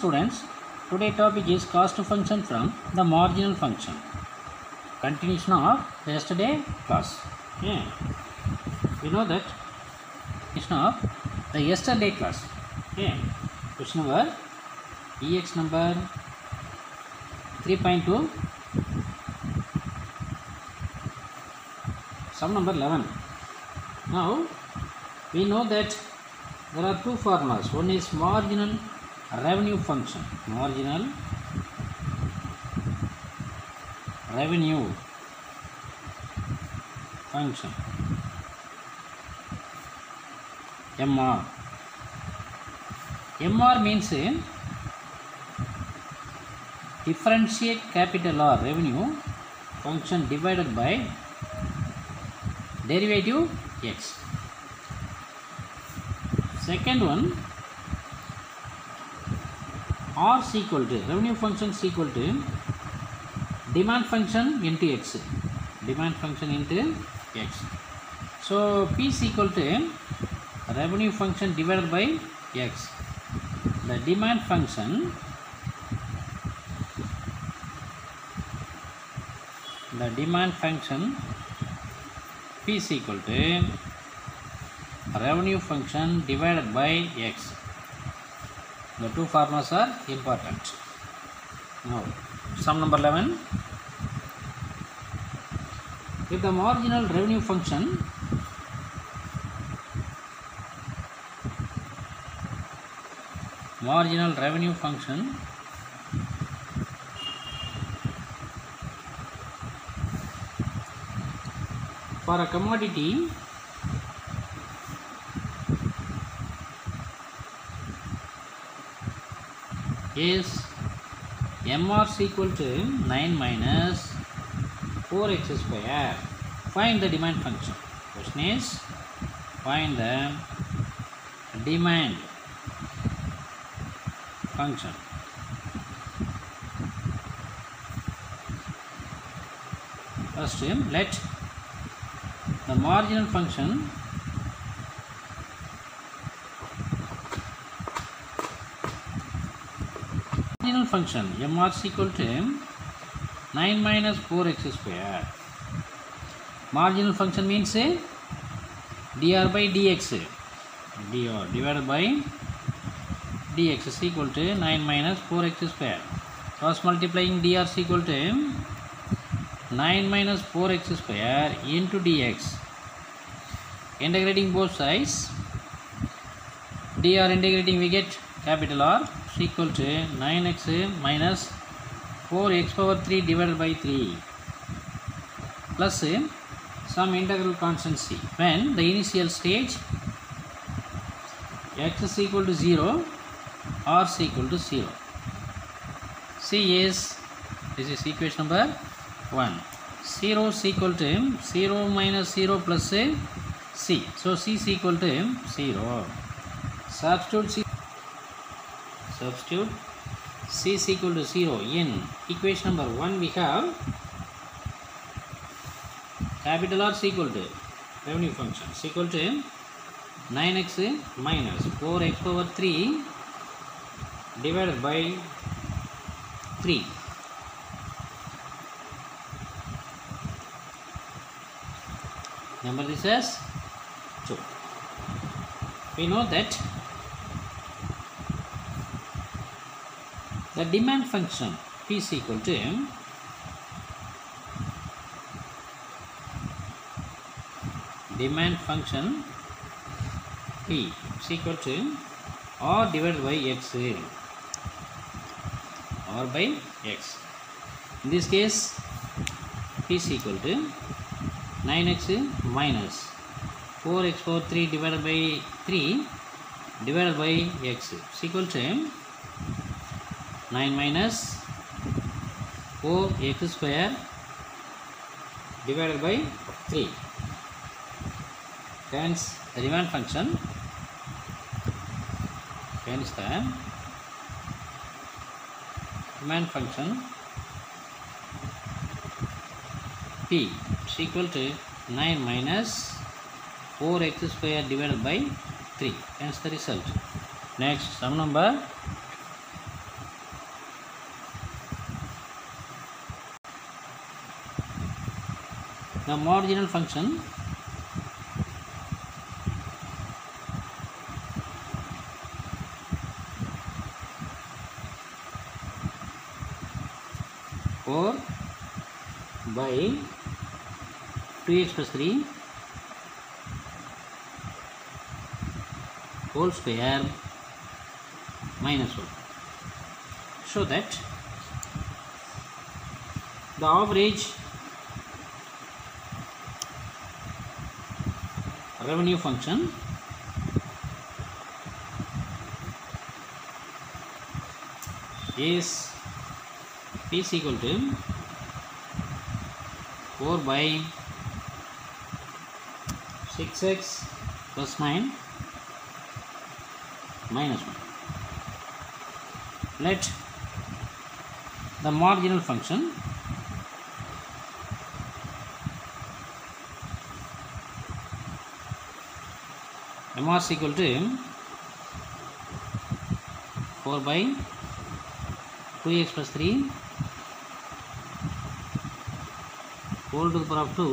morning students. Today topic is cost function from the marginal function. Continuation of yesterday class. Okay. We know that continuation of the yesterday class. Okay. Question number EX number 3.2 sum number 11. Now we know that there are two formulas. One is marginal revenue function. Marginal revenue function. MR. MR means uh, differentiate capital or revenue function divided by derivative x. Second one R is equal to revenue function is equal to demand function into x. Demand function into x. So P is equal to revenue function divided by x. The demand function the demand function P is equal to revenue function divided by x. The two formulas are important. Now, sum number 11. If the marginal revenue function marginal revenue function for a commodity is MR is equal to 9 minus 4x square. Find the demand function. Question is find the demand function. First, let the marginal function function mr equal to m 9 minus 4x square marginal function means eh, dr by dx dr divided by dx is equal to 9 minus 4x square cross multiplying dr is equal to m 9 minus 4x square into dx integrating both sides dr integrating we get capital R equal to 9x minus 4x power 3 divided by 3 plus some integral constant c when the initial stage x is equal to 0 r is equal to 0 c is this is equation number 1 0 is equal to 0 minus 0 plus c so c is equal to 0 substitute c substitute c is equal to 0 in equation number 1 we have capital R is equal to revenue function is equal to 9x minus 4x power 3 divided by 3 number this as 2 we know that the demand function p is equal to demand function p is equal to r divided by x. R by x. In this case p is equal to 9x minus 4x power 3 divided by 3 divided by x is equal to 9 minus 4x square divided by 3 hence the demand function. Hence the demand function. P is equal to 9 minus 4x square divided by 3 hence the result. Next sum number the marginal function four by two x plus three whole square minus 1 so that the average revenue function. Is p is equal to 4 by 6x plus 9 minus 1 let the marginal function m is equal to 4 by 2x plus 3 whole to the power of 2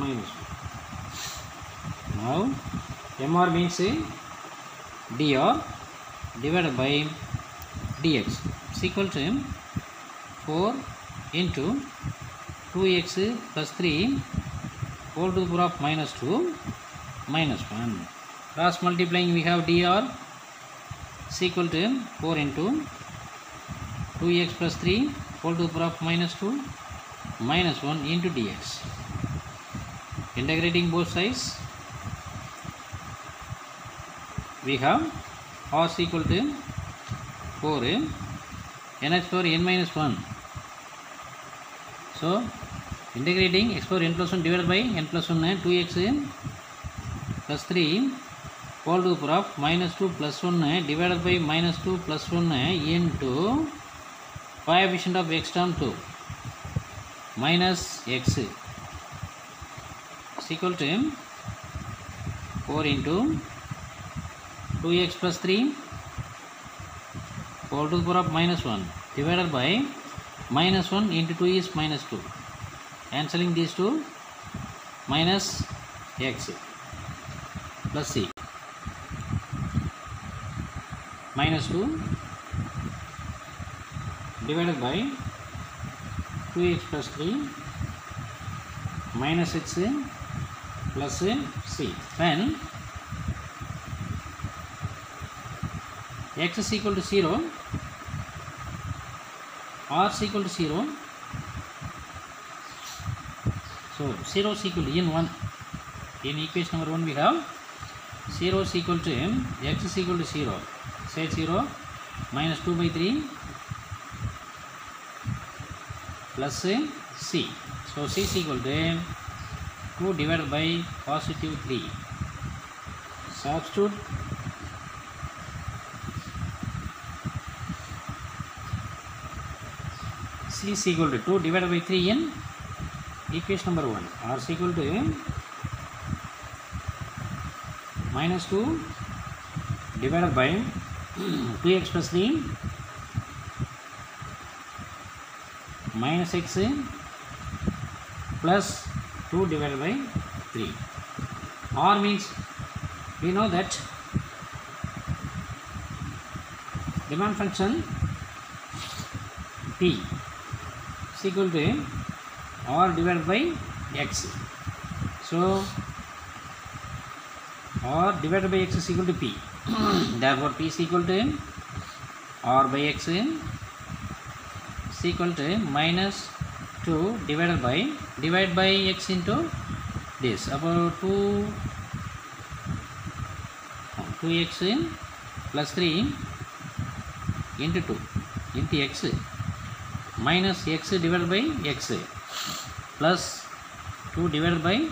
minus 1 now mr means dr divided by dx is equal to 4 into 2x plus 3 whole to the power of minus 2 minus 1 cross multiplying we have dr is equal to 4 into 2x plus 3 whole to the power of minus 2 minus 1 into dx integrating both sides we have r is equal to 4 n x power n minus 1 so integrating x power n plus 1 divided by n plus 1 2x plus three whole super of minus plus one divided by minus plus one into coefficient of x two minus two four into two x plus three whole super of minus divided by minus one into two is minus answering this to minus plus c. Minus 2 divided by 2h plus 3 minus x plus c. When x is equal to 0 r is equal to 0 so 0 is equal to in 1 in equation number 1 we have 0 is equal to m x is equal to 0 say 0 minus 2 by 3 plus c. So c is equal to 2 divided by positive 3 substitute. C is equal to 2 divided by 3 in equation number 1 r is equal to minus 2 divided by 2x plus 3 minus x plus 2 divided by 3 r means we know that demand function p is equal to r divided by x. So और divide by x is equal to P differ P is equal to R by x is equal to minus two divide by divide by x into this अब two two x plus three into two into x minus x divided by x plus two divided by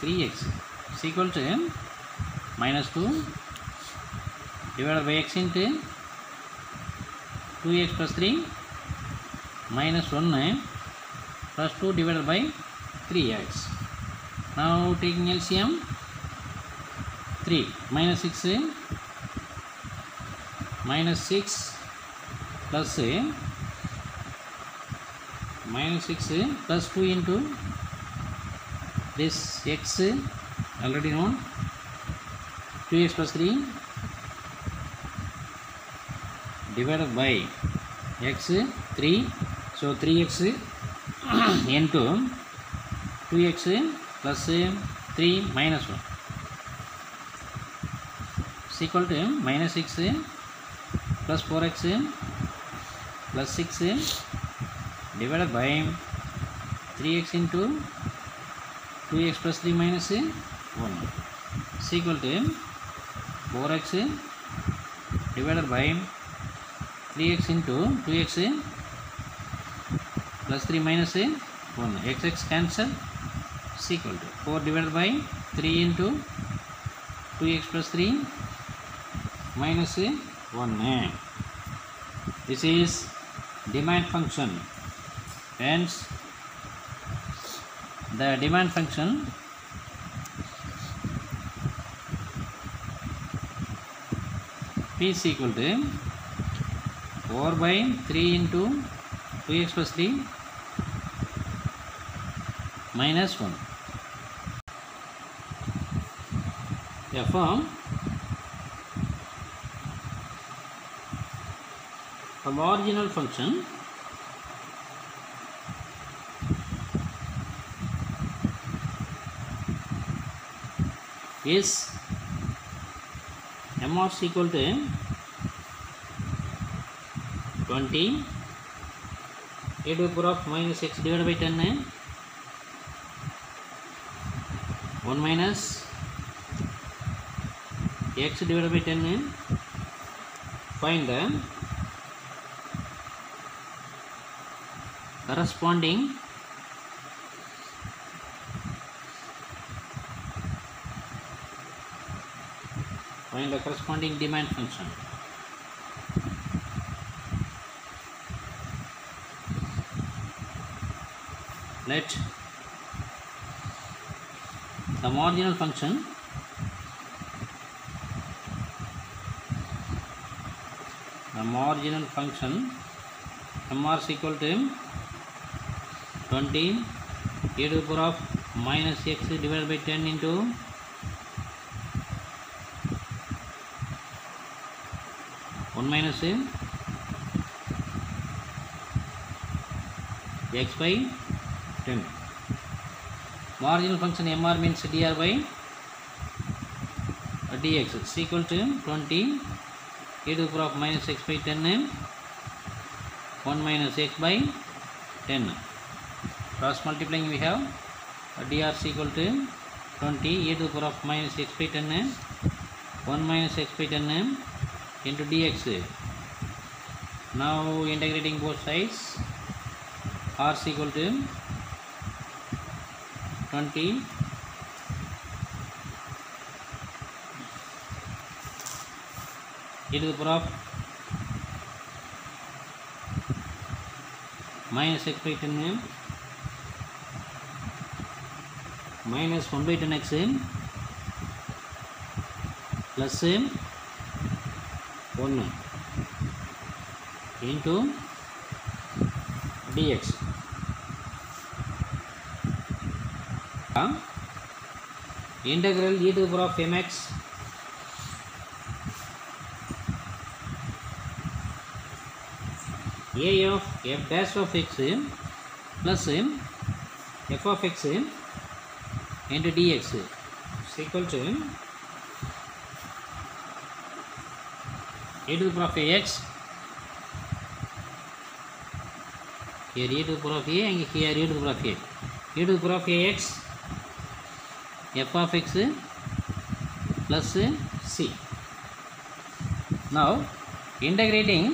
three x is equal to minus 2 divided by x into 2x plus 3 minus 1 plus 2 divided by 3x now taking LCM 3 minus 6 minus 6 plus minus 6 plus 2 into this x already known 2x plus 3 divided by x 3 so 3x into 2x plus 3 minus 1 is equal to minus 6 plus 4x plus 6 divided by 3x into 2x plus 3 minus 1 is equal to 4x divided by 3x into 2x plus 3 minus 1 x x cancel is equal to 4 divided by 3 into 2x plus 3 minus 1 this is demand function hence the demand function p is equal to 4 by 3 into 2x plus 3 minus 1 therefore the marginal function is of equal to 20 a to the power of minus x divided by 10 1 minus x divided by 10 find the corresponding find the corresponding demand function. Let the marginal function the marginal function m r is equal to 20 e to the power of minus x divided by 10 into one minus x by ten. Marginal function M R mean d r by d x is equal to twenty eight दूर of minus x by ten one minus x by ten cross multiplying we have d r is equal to twenty eight दूर of minus x by ten one minus x by ten into dx now integrating both sides r is equal to 20 e to the power of minus x by 10 minus 1 by 10 x plus one into d x integral e to दॉफ M x F F dash of x plus F of x into d x is equal to e to the power of ax here e to the power of a and here e to the power of a e to the power of ax f of x plus c now integrating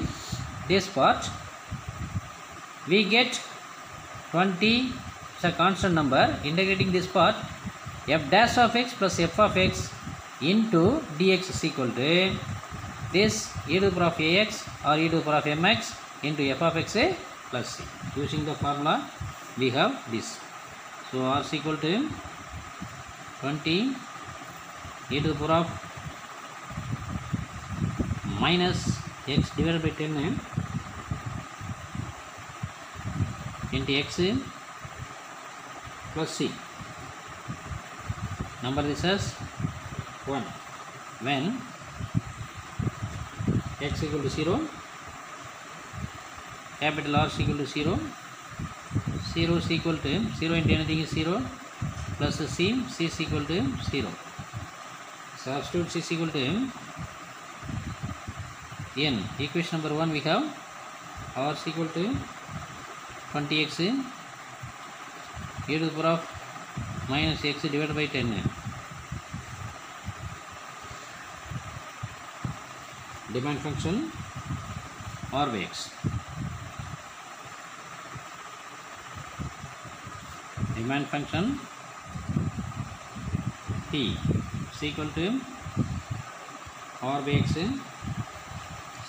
this part we get 20 is a constant number integrating this part f dash of x plus f of x into dx is equal to this e to the power of ax or e to the power of mx into f of x plus c. Using the formula, we have this. So r is equal to 20 e to the power of minus x divided by 10 into x plus c. Number this as 1. When x equal to 0, capital R is equal to 0, 0 is equal to 0 into anything is 0 plus c, c is equal to 0. Substitute c is equal to n. Equation number 1 we have r is equal to 20x e to the power of minus x divided by 10 function r by x demand function t is equal to r by x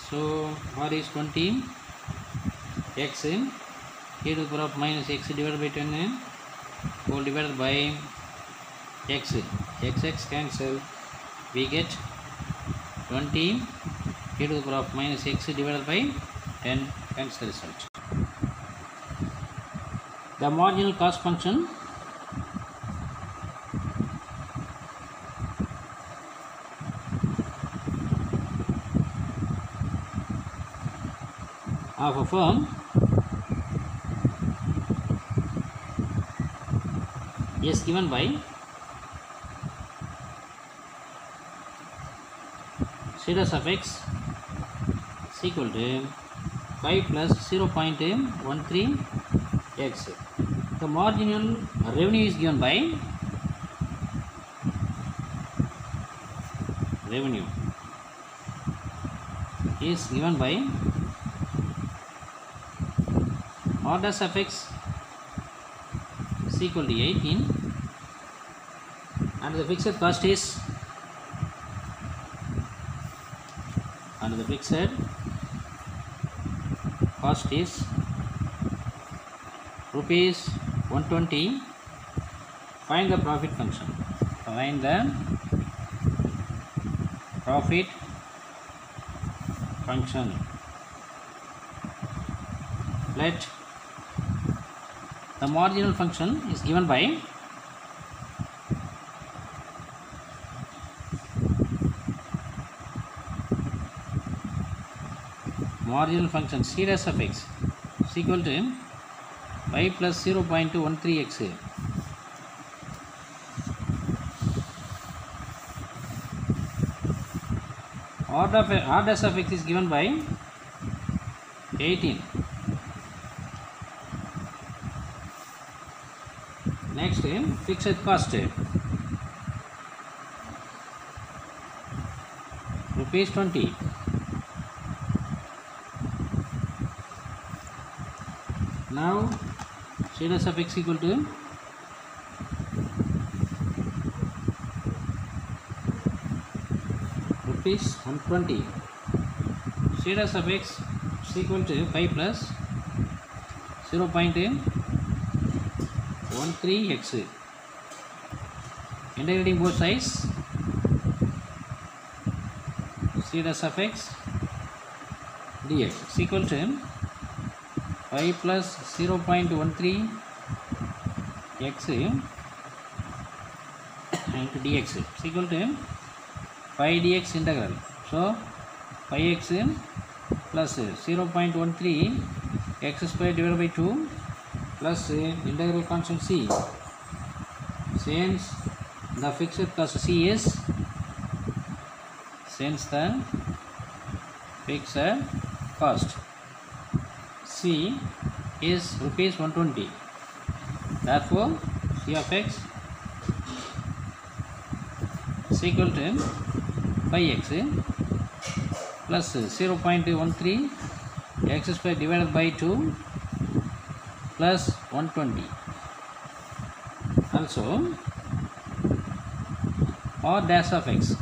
so r is 20 x e to the power of minus x divided by 10 whole divided by x x x cancel we get 20 to the power of minus x divided by 10 hence the result. The marginal cost function of a firm is given by series of x equal to 5 plus 0 0.13 x. The marginal revenue is given by revenue is given by orders of x is equal to 18 and the fixed cost is and the fixed cost is rupees 120 find the profit function. Find the profit function. Let the marginal function is given by marginal function series of x is equal to 5 plus 0.13 x order of orders of x is given by 18 next fixed cost rupees 20 now series of x equal to rupees 120 series of x is equal to 5 plus 0.13 x integrating both sides series of x dx is equal to 5 plus 0.13 x into dx is equal to 5 dx integral. So 5x plus 0.13 x square divided by 2 plus integral constant c. Since the fixed cost c is since the fixed cost c is rupees 120 therefore c of x is equal to 5x plus 0.13 x square divided by 2 plus 120 also or dash of x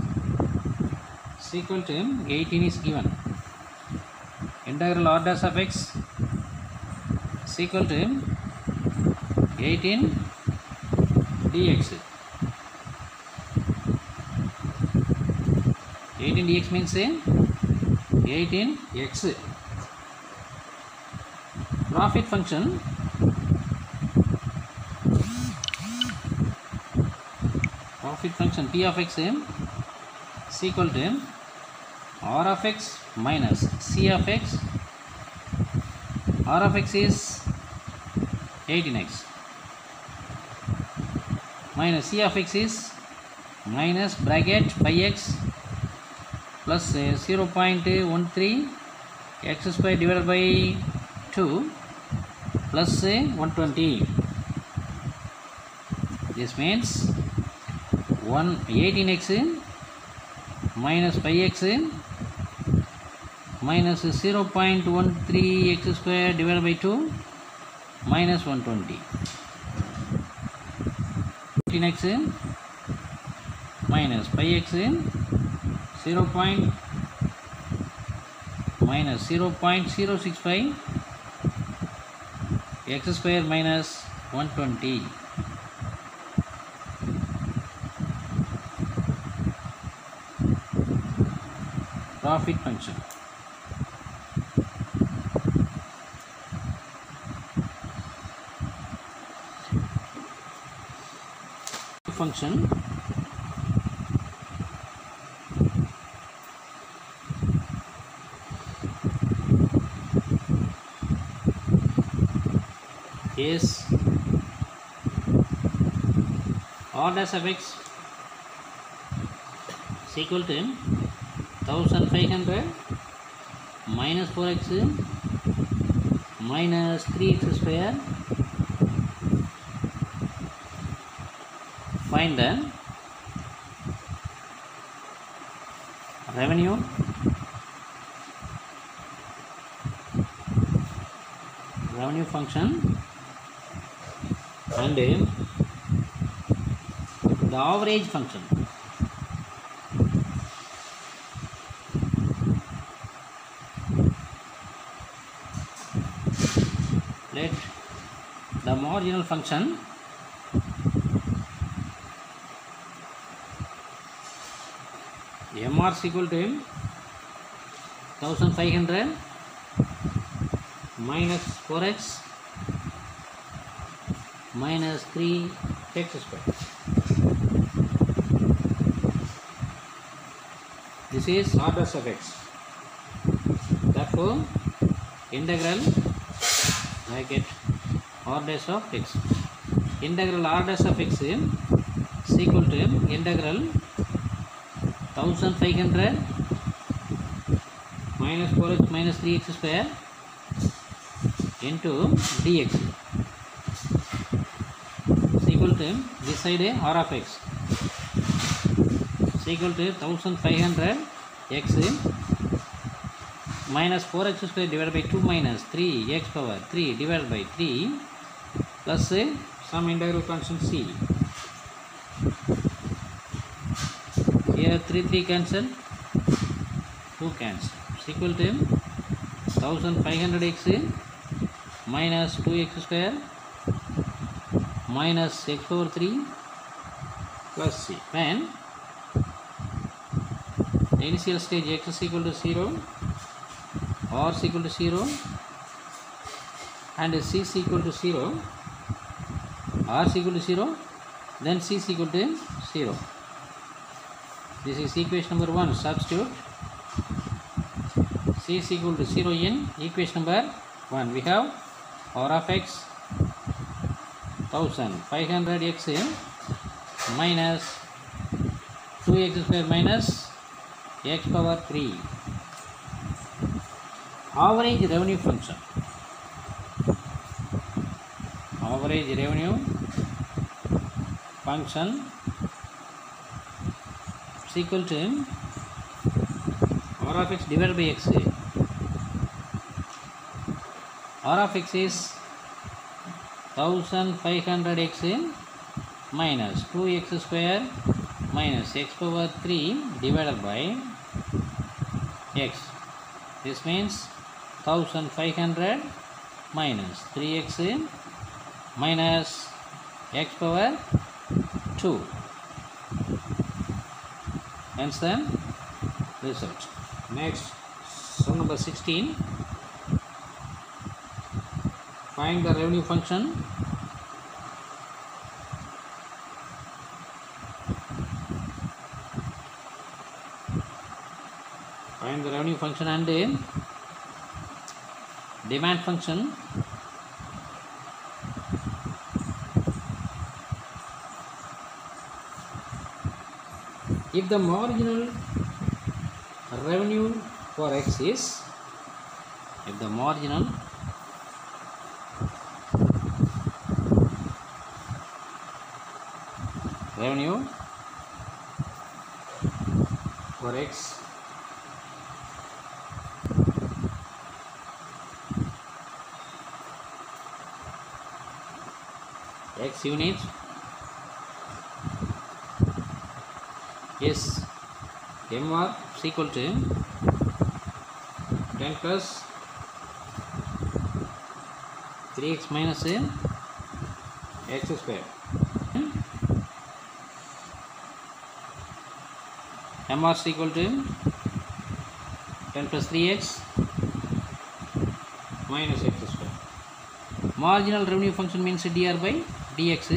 is equal to 18 is given. Integral r dash of x equal to 18 dx 18 dx means 18 x profit function profit function p of x is equal to r of x minus c of x r of x is 18x minus c of x is minus bracket pi x plus uh, 0.13 x square divided by 2 plus uh, 120 this means 1 18x minus pi x minus 0.13 x square divided by 2 minus 120 18x minus pi x 0. Point minus 0.065 x square minus 120 profit function function is r dash of x is equal to 1500 minus 4x minus 3x square find the revenue? Revenue function? And the average function. Let the marginal function is equal to m 1500 minus 4x minus 3 x square. This is r of x. Therefore, integral I get r of x. Integral r of x is equal to integral 1500 minus 4x minus 3x square into dx is equal to this side a r of x is equal to 1500 x minus 4x square divided by 2 minus 3 x power 3 divided by 3 plus some integral constant c here 3 3 cancel 2 cancel is equal to 1500 x minus 2x square minus x over 3 plus c when the initial stage x is equal to 0 r is equal to 0 and c is equal to 0 r is equal to 0 then c is equal to 0 this is equation number 1 substitute. C is equal to 0 in equation number 1 we have r of x 1500 x minus 2x square minus x power 3 average revenue function. Average revenue function is equal to r of x divided by x r of x is 1500 x minus 2x square minus x power 3 divided by x. This means 1500 minus 3x minus x power 2 hence the result next so number 16 find the revenue function. Find the revenue function and the demand function. If the marginal revenue for x is if the marginal revenue for x x units is mr is equal to 10 plus 3x minus x square mr is equal to 10 plus 3x minus x square marginal revenue function means dr by dx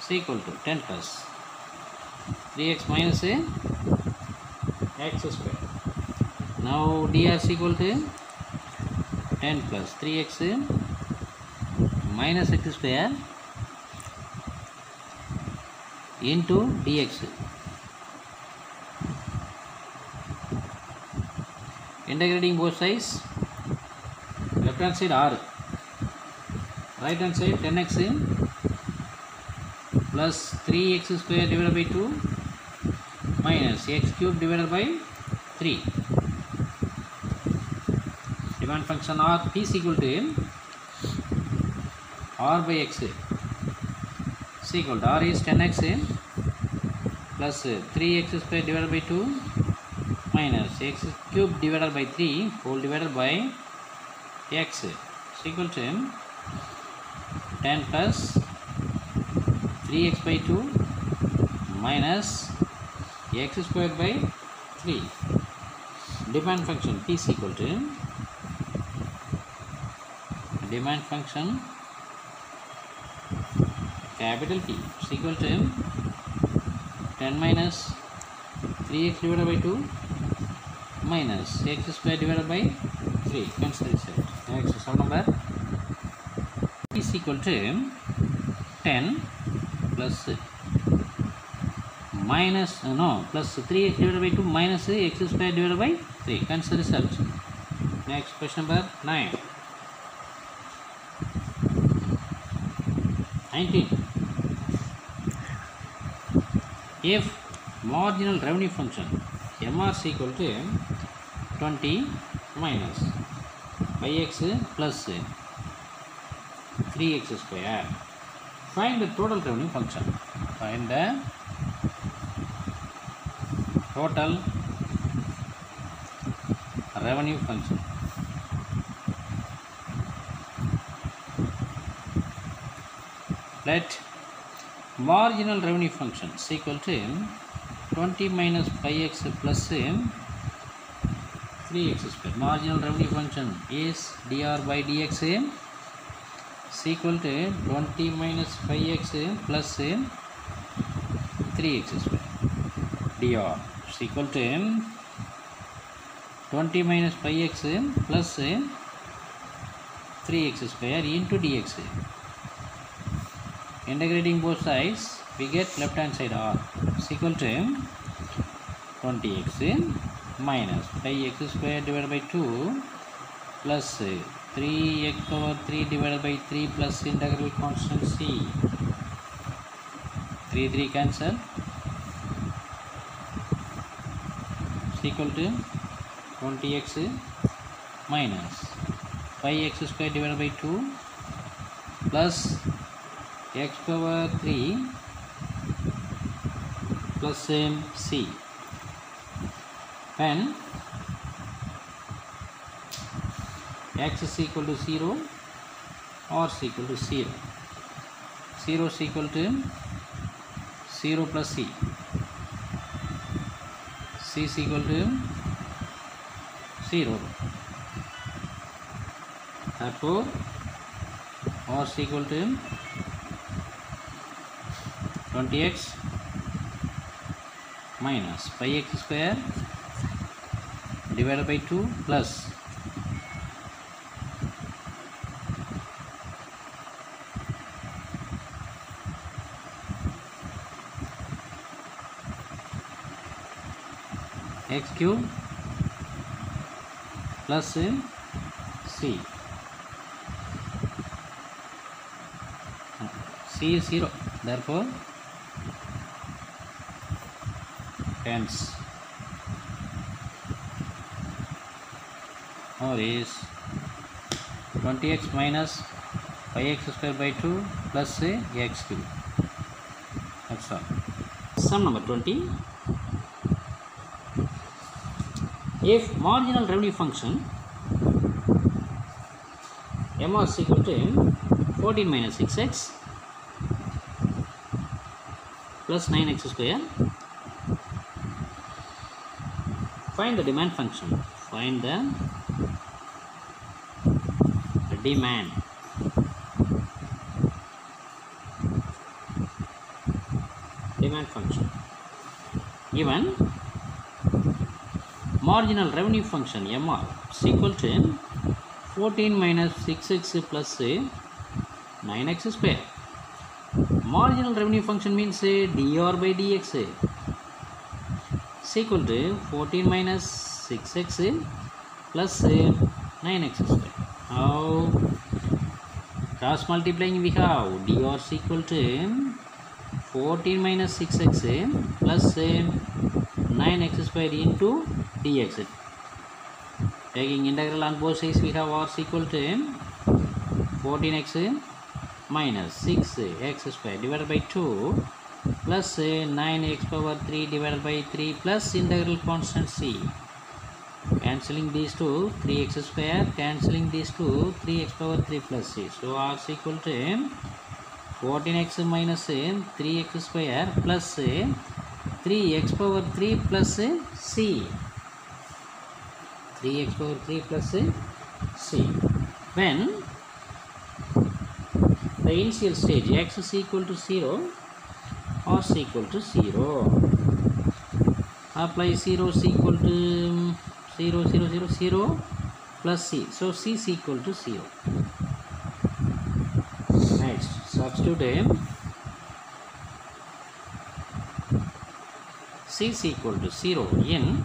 is equal to 10 plus three x minus a x square now D R C बोलते हैं ten plus three x minus x square into D x integrating both size left hand side or right hand side ten x plus three x square divide by two x cube divided by 3 demand function r p is equal to r by x is equal to r is 10x plus 3x square divided by 2 minus x cube divided by 3 whole divided by x is equal to 10 plus 3x by 2 minus x squared by 3 demand function p is equal to demand function capital P is equal to 10 minus 3x divided by 2 minus x square divided by 3 cancel this out. Next sum number. Is equal to 10 plus minus uh, no plus 3x divided by 2 minus x square divided by 3 cancel result next question number 9 19 if marginal revenue function mr equal to 20 minus 5x plus 3x square find the total revenue function find the total revenue function let marginal revenue function is equal to 20 minus 5x plus 3x square. Marginal revenue function is dr by dx is equal to 20 minus 5x plus 3x square. Dr is equal to m 20 minus 5x plus 3x square into dx integrating both sides we get left hand side r is equal to m 20x minus 5x square divided by 2 plus 3x power 3 divided by 3 plus integral constant c 3 3 cancel is equal to 20x minus 5x square divided by 2 plus x power 3 plus um, c when x is equal to 0 or is equal to 0 0 is equal to 0 plus c c is equal to 0 therefore r is equal to 20x minus 5x square divided by 2 plus cube plus uh, c c is 0 therefore hence or is 20x minus 5x square by 2 plus uh, x cube that's all sum number 20 if marginal revenue function m is equal to 14 minus 6x plus 9x square find the demand function. Find the demand. Demand function. Given marginal revenue function MR is equal to 14 minus 6x plus 9x square. Marginal revenue function means dr by dx is equal to 14 minus 6x plus 9x square. Now cross multiplying we have dr is equal to 14 minus 6x plus 9x square into dx taking integral on both sides we have r equal to 14x minus 6x square divided by 2 plus 9x power 3 divided by 3 plus integral constant c cancelling these two 3x square cancelling these two 3x power 3 plus c so r equal to 14x minus 3x square plus 3x power 3 plus c 3x power 3 plus c. When the initial stage x is equal to 0 or is equal to 0 apply 0 is equal to um, 0 0 0 0 plus c. So c is equal to 0 next substitute c is equal to 0 in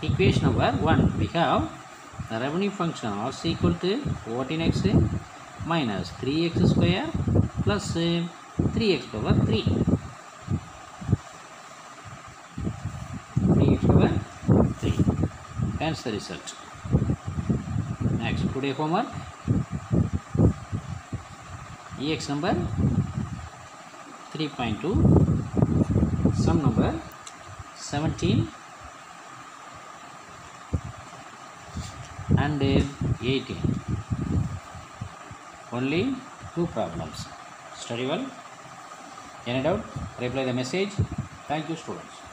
equation number 1 we have the revenue function is equal to 14x minus 3x square plus 3x power 3 3x power 3 hence the result next today homework ex number 3.2 sum number 17 and uh, 18 only two problems. Study well any doubt? Reply the message. Thank you students